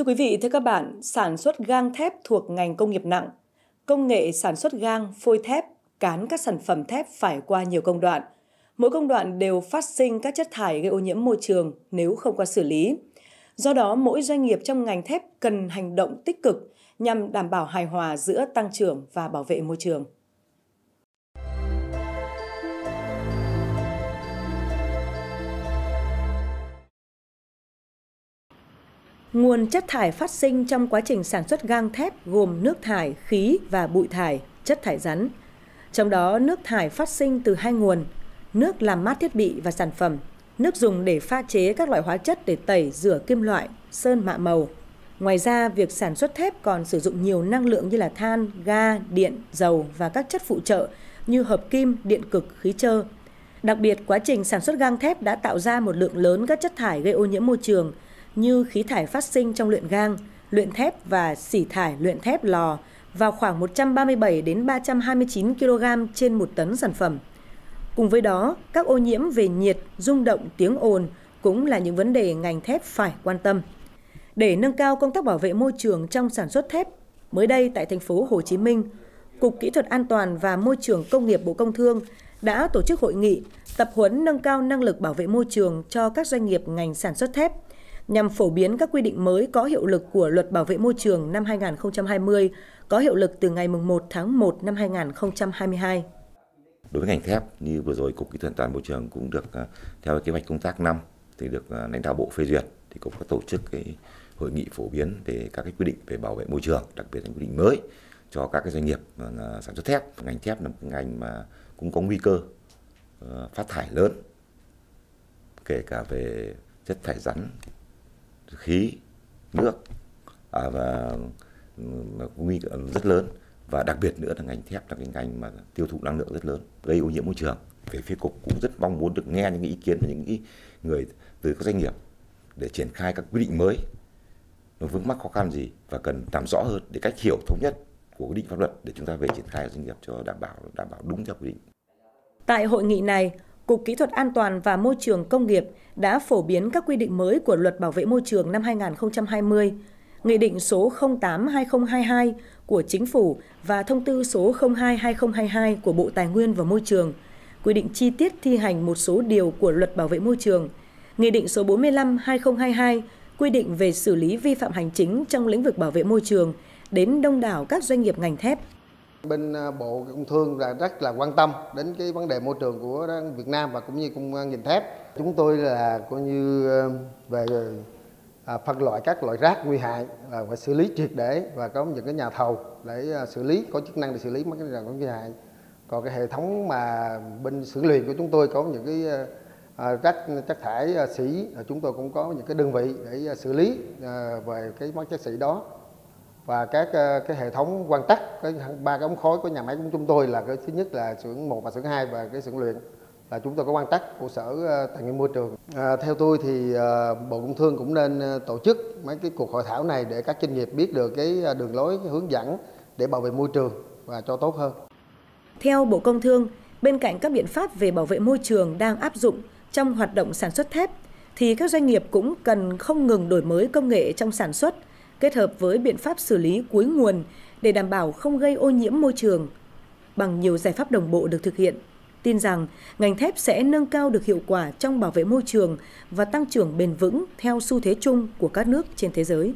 Thưa quý vị, thưa các bạn, sản xuất gang thép thuộc ngành công nghiệp nặng. Công nghệ sản xuất gang, phôi thép, cán các sản phẩm thép phải qua nhiều công đoạn. Mỗi công đoạn đều phát sinh các chất thải gây ô nhiễm môi trường nếu không qua xử lý. Do đó, mỗi doanh nghiệp trong ngành thép cần hành động tích cực nhằm đảm bảo hài hòa giữa tăng trưởng và bảo vệ môi trường. Nguồn chất thải phát sinh trong quá trình sản xuất gang thép gồm nước thải, khí và bụi thải, chất thải rắn. Trong đó, nước thải phát sinh từ hai nguồn, nước làm mát thiết bị và sản phẩm, nước dùng để pha chế các loại hóa chất để tẩy, rửa kim loại, sơn mạ màu. Ngoài ra, việc sản xuất thép còn sử dụng nhiều năng lượng như là than, ga, điện, dầu và các chất phụ trợ như hợp kim, điện cực, khí trơ. Đặc biệt, quá trình sản xuất gang thép đã tạo ra một lượng lớn các chất thải gây ô nhiễm môi trường – như khí thải phát sinh trong luyện gang, luyện thép và xỉ thải luyện thép lò vào khoảng 137 đến 329 kg trên một tấn sản phẩm. Cùng với đó, các ô nhiễm về nhiệt, rung động, tiếng ồn cũng là những vấn đề ngành thép phải quan tâm. Để nâng cao công tác bảo vệ môi trường trong sản xuất thép, mới đây tại thành phố Hồ Chí Minh, Cục Kỹ thuật An toàn và Môi trường Công nghiệp Bộ Công Thương đã tổ chức hội nghị tập huấn nâng cao năng lực bảo vệ môi trường cho các doanh nghiệp ngành sản xuất thép – nhằm phổ biến các quy định mới có hiệu lực của Luật Bảo vệ môi trường năm 2020 có hiệu lực từ ngày 1 tháng 1 năm 2022. Đối với ngành thép như vừa rồi Cục Kỹ thuật toàn môi trường cũng được à, theo kế hoạch công tác năm thì được à, lãnh đạo bộ phê duyệt thì cũng có tổ chức cái hội nghị phổ biến về các cái quy định về bảo vệ môi trường, đặc biệt là quy định mới cho các cái doanh nghiệp à, sản xuất thép. Ngành thép là một ngành mà cũng có nguy cơ phát thải lớn kể cả về chất thải rắn khí nước à, và ừ, nguy cơ rất lớn và đặc biệt nữa là ngành thép là cái ngành mà tiêu thụ năng lượng rất lớn gây ô nhiễm môi trường về phía cục cũng rất mong muốn được nghe những ý kiến của những người từ các doanh nghiệp để triển khai các quy định mới nó vướng mắc khó khăn gì và cần làm rõ hơn để cách hiểu thống nhất của quy định pháp luật để chúng ta về triển khai doanh nghiệp cho đảm bảo đảm bảo đúng theo quy định. Tại hội nghị này, Cục Kỹ thuật An toàn và Môi trường Công nghiệp đã phổ biến các quy định mới của Luật Bảo vệ môi trường năm 2020, Nghị định số 08-2022 của Chính phủ và Thông tư số 02-2022 của Bộ Tài nguyên và Môi trường, quy định chi tiết thi hành một số điều của Luật Bảo vệ môi trường, Nghị định số 45-2022 quy định về xử lý vi phạm hành chính trong lĩnh vực bảo vệ môi trường đến đông đảo các doanh nghiệp ngành thép, Bên à, Bộ Công Thương là rất là quan tâm đến cái vấn đề môi trường của Việt Nam và cũng như công ngành thép. Chúng tôi là, coi như à, về à, phân loại các loại rác nguy hại là phải xử lý triệt để và có những cái nhà thầu để xử lý, có chức năng để xử lý mấy cái rác nguy hại. Còn cái hệ thống mà bên xử lý của chúng tôi có những cái rác, chất thải xỉ chúng tôi cũng có những cái đơn vị để xử lý về cái món chất xỉ đó và các ờ, cái hệ thống quan trắc cái ba cái ống khói của nhà máy của chúng tôi là cái thứ nhất là xưởng 1 và xưởng 2 và cái xưởng luyện là chúng tôi có quan trắc của sở ờ, tài nguyên môi trường. À, theo tôi thì à, Bộ Công Thương cũng nên tổ chức mấy cái cuộc hội thảo này để các doanh nghiệp biết được cái đường lối cái hướng dẫn để bảo vệ môi trường và cho tốt hơn. Theo Bộ Công Thương, bên cạnh các biện pháp về bảo vệ môi trường đang áp dụng trong hoạt động sản xuất thép thì các doanh nghiệp cũng cần không ngừng đổi mới công nghệ trong sản xuất – kết hợp với biện pháp xử lý cuối nguồn để đảm bảo không gây ô nhiễm môi trường. Bằng nhiều giải pháp đồng bộ được thực hiện, tin rằng ngành thép sẽ nâng cao được hiệu quả trong bảo vệ môi trường và tăng trưởng bền vững theo xu thế chung của các nước trên thế giới.